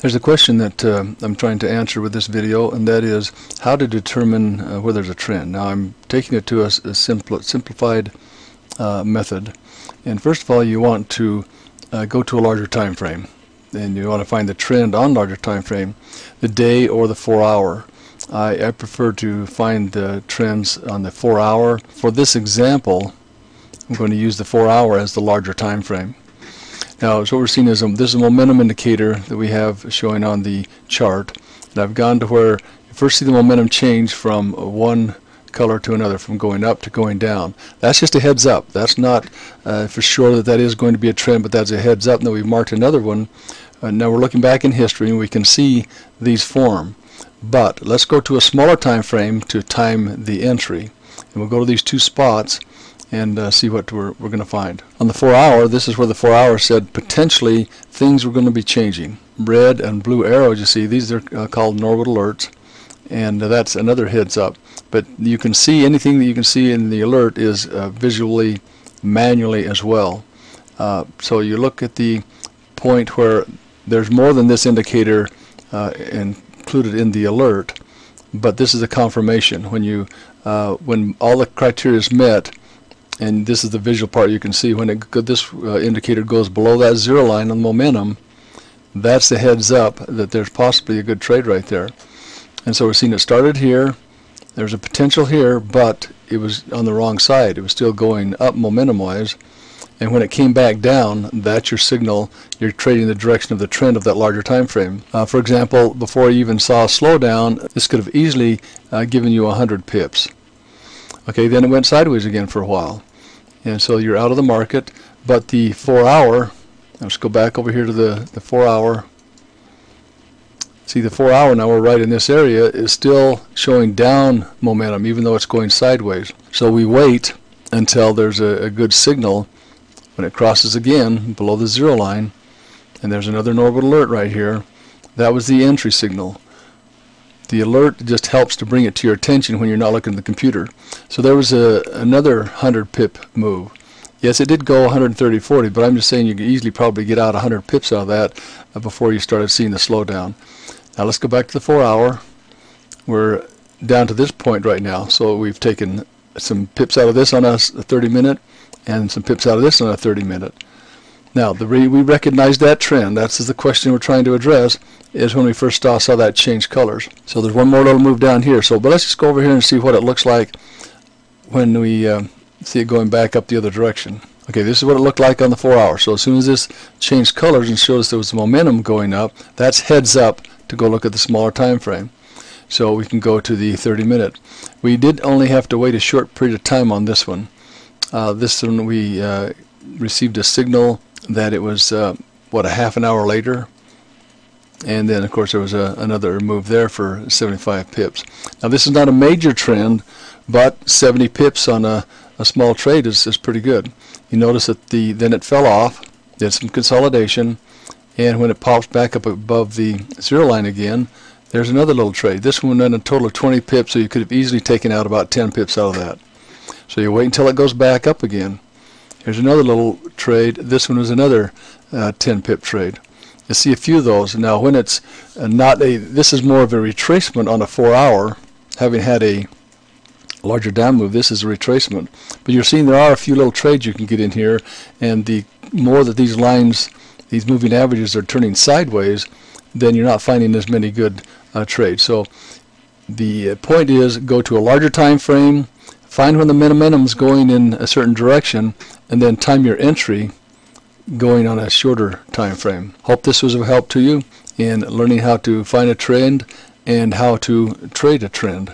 There's a question that uh, I'm trying to answer with this video, and that is how to determine uh, whether there's a trend. Now, I'm taking it to a, a simpl simplified uh, method. And first of all, you want to uh, go to a larger time frame. And you want to find the trend on larger time frame, the day or the four hour. I, I prefer to find the trends on the four hour. For this example, I'm going to use the four hour as the larger time frame. Now, so what we're seeing is this is a momentum indicator that we have showing on the chart. And I've gone to where you first see the momentum change from one color to another, from going up to going down. That's just a heads up. That's not uh, for sure that that is going to be a trend, but that's a heads up. And then we've marked another one. Uh, now we're looking back in history and we can see these form. But let's go to a smaller time frame to time the entry. And we'll go to these two spots and uh, see what we're, we're going to find. On the 4 hour, this is where the 4 hour said potentially things were going to be changing. Red and blue arrows, you see, these are uh, called Norwood alerts, and uh, that's another heads up. But you can see anything that you can see in the alert is uh, visually, manually as well. Uh, so you look at the point where there's more than this indicator uh, included in the alert, but this is a confirmation. When you, when all the criteria is met, and this is the visual part you can see when it, this uh, indicator goes below that zero line on momentum. That's the heads up that there's possibly a good trade right there. And so we're seeing it started here. There's a potential here but it was on the wrong side. It was still going up momentum wise and when it came back down that's your signal. You're trading the direction of the trend of that larger time frame. Uh, for example before you even saw a slowdown this could have easily uh, given you 100 pips. Okay then it went sideways again for a while and so you're out of the market but the four hour let's go back over here to the the four hour. See the four hour now we're right in this area is still showing down momentum even though it's going sideways. So we wait until there's a, a good signal. When it crosses again below the zero line and there's another Norwood alert right here that was the entry signal the alert just helps to bring it to your attention when you're not looking at the computer. So there was a, another 100 pip move. Yes, it did go 130, 40, but I'm just saying you could easily probably get out 100 pips out of that uh, before you started seeing the slowdown. Now let's go back to the 4 hour. We're down to this point right now, so we've taken some pips out of this on a 30 minute and some pips out of this on a 30 minute. Now, the re we recognize that trend. That's the question we're trying to address is when we first saw, saw that change colors. So there's one more little move down here. So, but let's just go over here and see what it looks like when we uh, see it going back up the other direction. Okay, this is what it looked like on the 4 hour. So as soon as this changed colors and showed us there was momentum going up, that's heads up to go look at the smaller time frame. So we can go to the 30 minute. We did only have to wait a short period of time on this one. Uh, this one we uh, received a signal that it was uh, what a half an hour later? And then of course there was a, another move there for 75 pips. Now this is not a major trend but 70 pips on a, a small trade is, is pretty good. You notice that the then it fell off did some consolidation and when it pops back up above the zero line again there's another little trade. This one went a total of 20 pips so you could have easily taken out about 10 pips out of that. So you wait until it goes back up again. Here's another little trade. This one was another uh, 10 pip trade. You see a few of those. Now when it's uh, not a, this is more of a retracement on a four hour, having had a larger down move, this is a retracement. But you're seeing there are a few little trades you can get in here, and the more that these lines, these moving averages are turning sideways, then you're not finding as many good uh, trades. So the uh, point is go to a larger time frame, Find when the momentum is going in a certain direction and then time your entry going on a shorter time frame. Hope this was of help to you in learning how to find a trend and how to trade a trend.